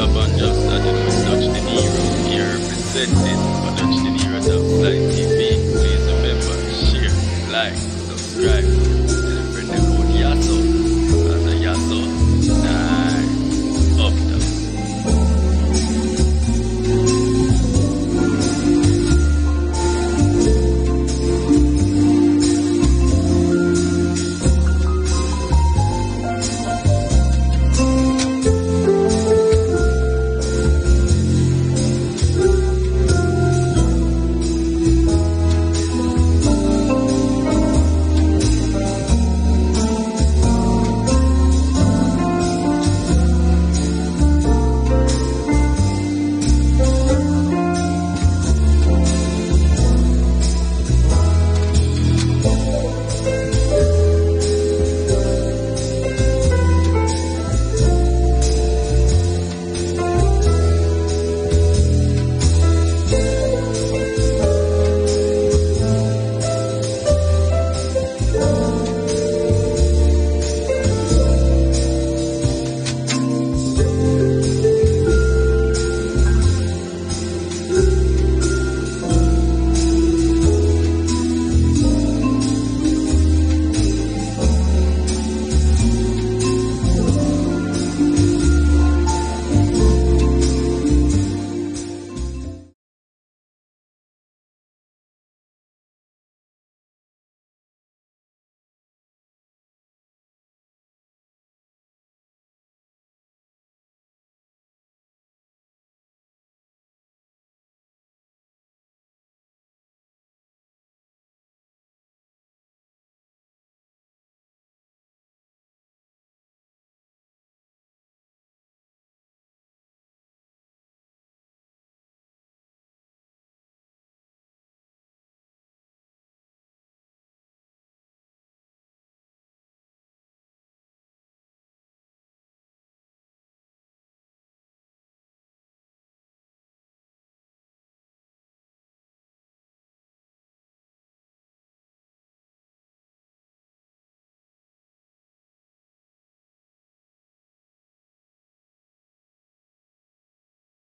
up and just I did with Dutch Dinero here for Dutch Dinero TV. Please remember, share, like, subscribe, and bring the good yasso.